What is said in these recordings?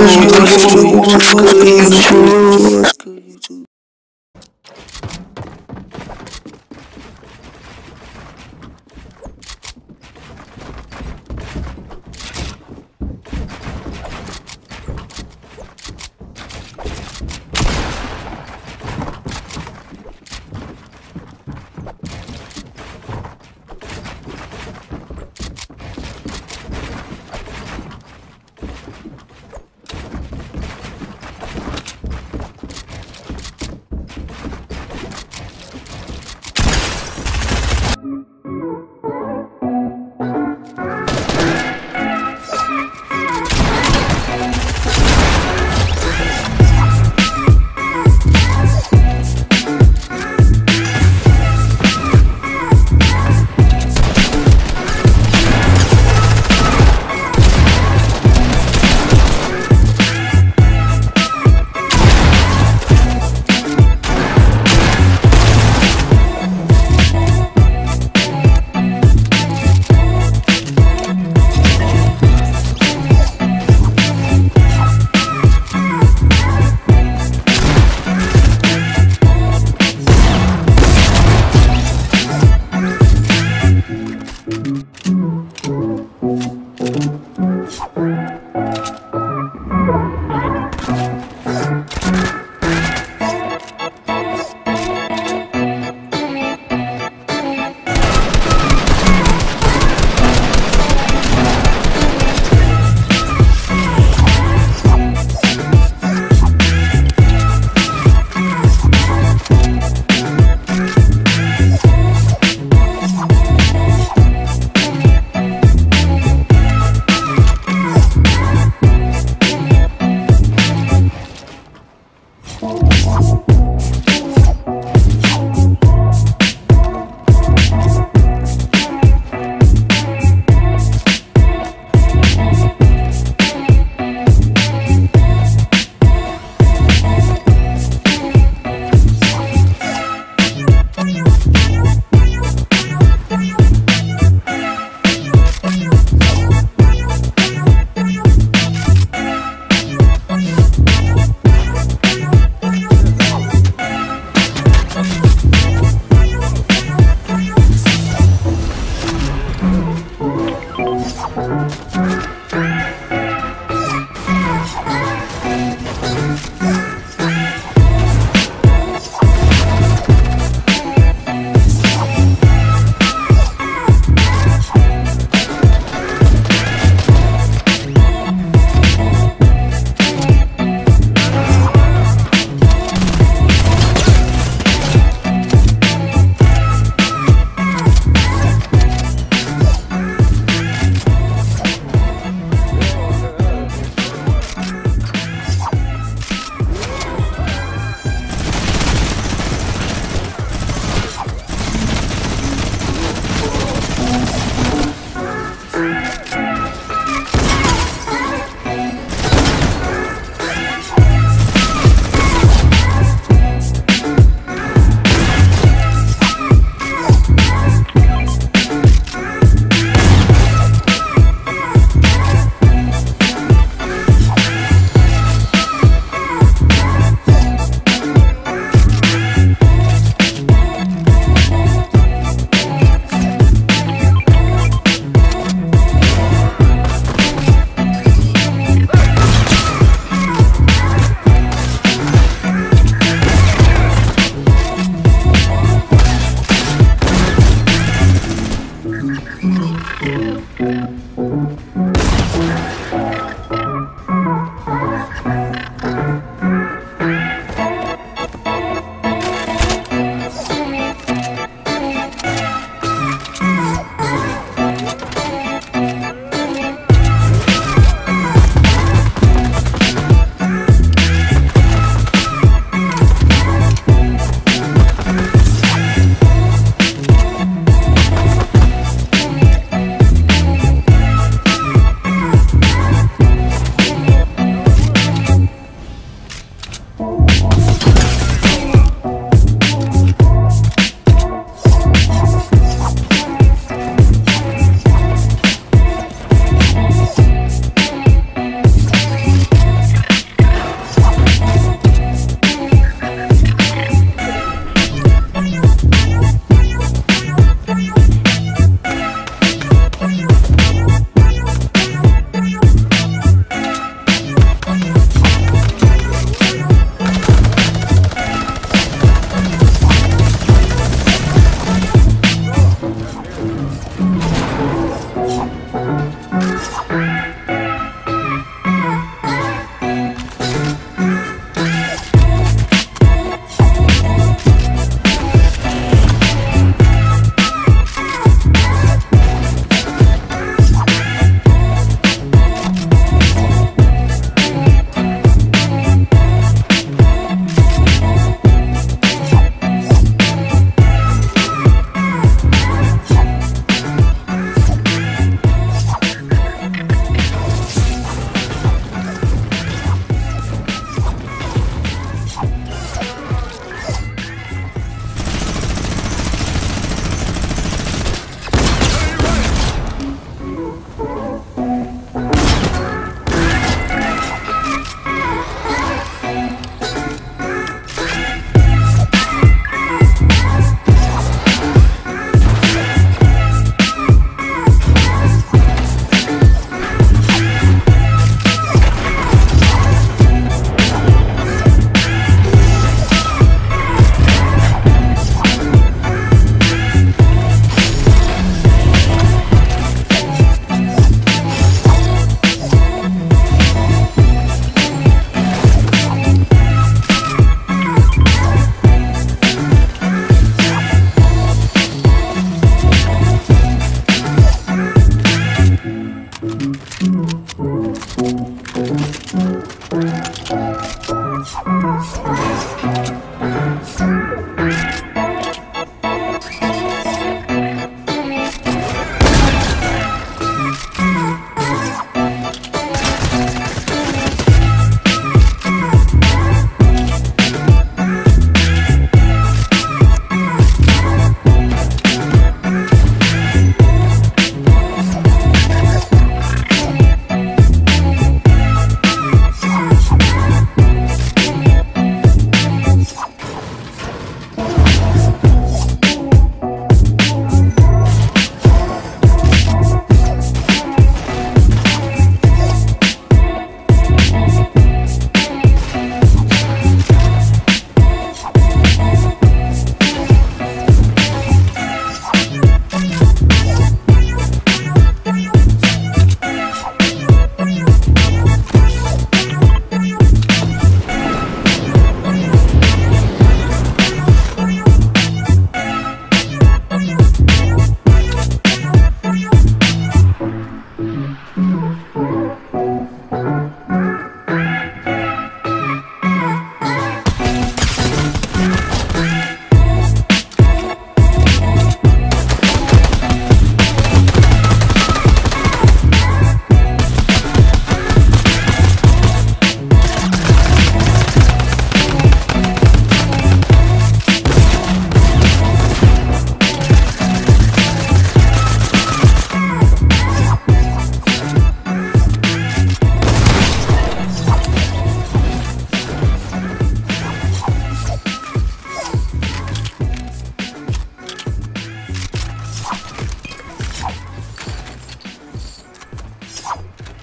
What's good? What's good? What's good?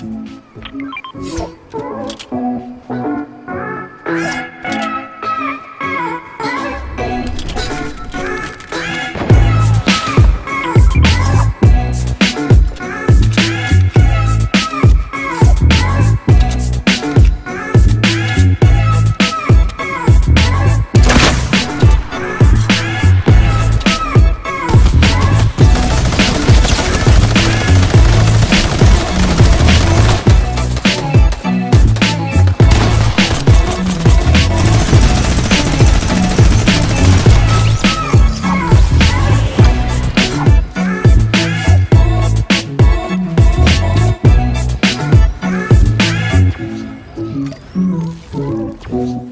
あ Mm-hmm.